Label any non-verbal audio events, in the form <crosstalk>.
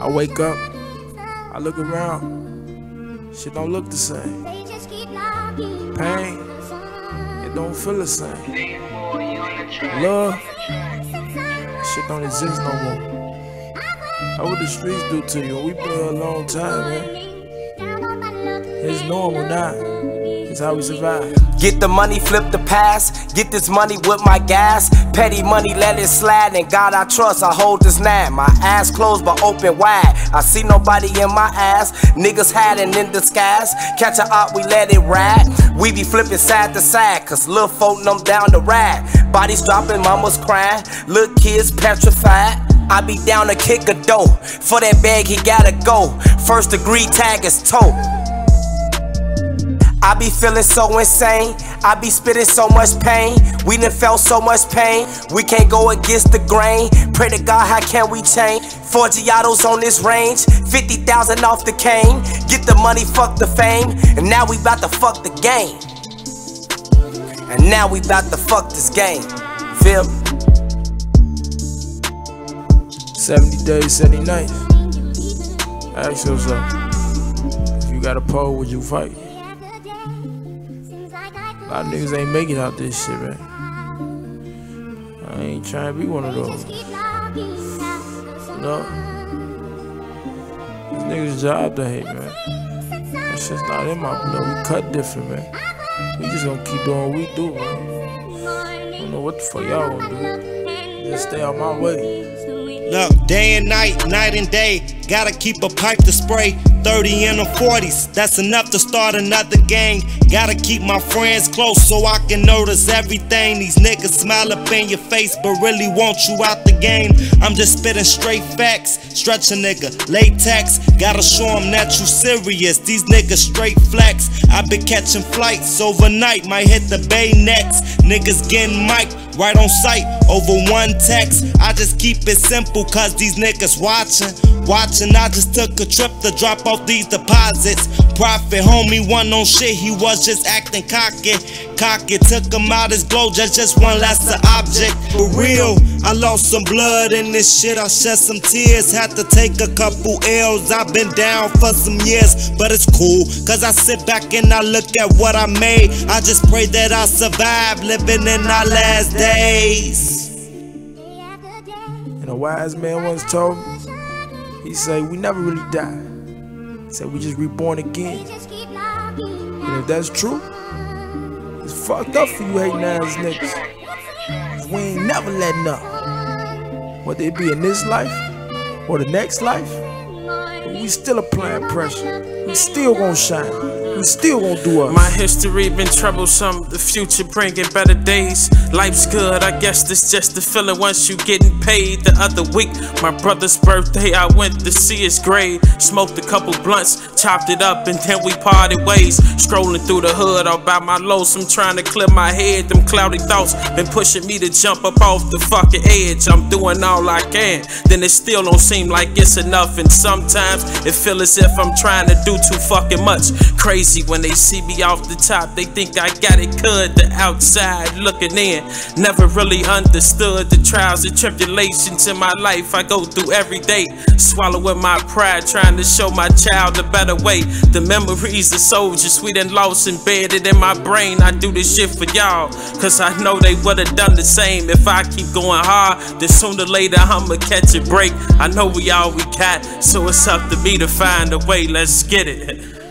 I wake up, I look around, shit don't look the same. Pain, it don't feel the same. Love, shit don't exist no more. How what the streets do to you? We been here a long time, man. It's normal now. It's how we survive. Get the money, flip the pass. Get this money with my gas. Petty money, let it slide. And God I trust, I hold this nap. My ass closed but open wide. I see nobody in my ass. Niggas hiding in disguise. Catch a op, we let it ride. We be flipping side to side. Cause little folk them down the ride. Bodies dropping, mama's crying. Little kids petrified. I be down to kick a dough. For that bag, he gotta go. First degree tag is toe. I be feeling so insane. I be spitting so much pain. We done felt so much pain. We can't go against the grain. Pray to God, how can we change? Forgiatos on this range, 50,000 off the cane. Get the money, fuck the fame. And now we bout to fuck the game. And now we bout to fuck this game. Feel me? 70 days, 70 nights. Ask yourself, if you got a pole, would you fight? A lot of niggas ain't making out this shit, man. I ain't trying to be one of those. No. These niggas job to hate, man. That shit's not in my blood. We cut different, man. We just gonna keep doing what we do, man. I don't know what the fuck y'all gonna do. Just stay out my way. Look, day and night, night and day, gotta keep a pipe to spray. 30 in the 40s, that's enough to start another gang. Gotta keep my friends close so I can notice everything. These niggas smile up in your face, but really want you out the game. I'm just spitting straight facts, stretch a nigga, latex. Gotta show them that you serious. These niggas straight flex. i been catching flights overnight, might hit the bay next. Niggas getting mic'd right on sight over one text. I just keep it simple cause these niggas watching. Watching, I just took a trip to drop off these deposits. Profit, homie, one on shit, he was just acting cocky. Cocky, took him out his glow, just, just one last object. For real, I lost some blood in this shit, I shed some tears. Had to take a couple L's, I've been down for some years, but it's cool. Cause I sit back and I look at what I made. I just pray that I survive living in our last days. And a wise man once told me, he said, we never really die. He said, we just reborn again. And if that's true, fucked up for you hating ass niggas. We ain't never letting up. Whether it be in this life or the next life, we still applying pressure. We still gonna shine still won't do us. My history been troublesome, the future bringing better days. Life's good, I guess this just the feeling once you getting paid. The other week, my brother's birthday, I went to see his grave. Smoked a couple blunts, chopped it up, and then we parted ways. Strolling through the hood all by my lonesome, trying to clear my head. Them cloudy thoughts been pushing me to jump up off the fucking edge. I'm doing all I can, then it still don't seem like it's enough. And sometimes it feel as if I'm trying to do too fucking much. Crazy crazy when they see me off the top. They think I got it good. The outside looking in. Never really understood the trials and tribulations in my life I go through every day. Swallowing my pride, trying to show my child a better way. The memories of soldiers we done lost embedded in my brain. I do this shit for y'all, cause I know they would've done the same. If I keep going hard, then sooner or later I'ma catch a break. I know we all we got, so it's up to me to find a way. Let's get it. <laughs>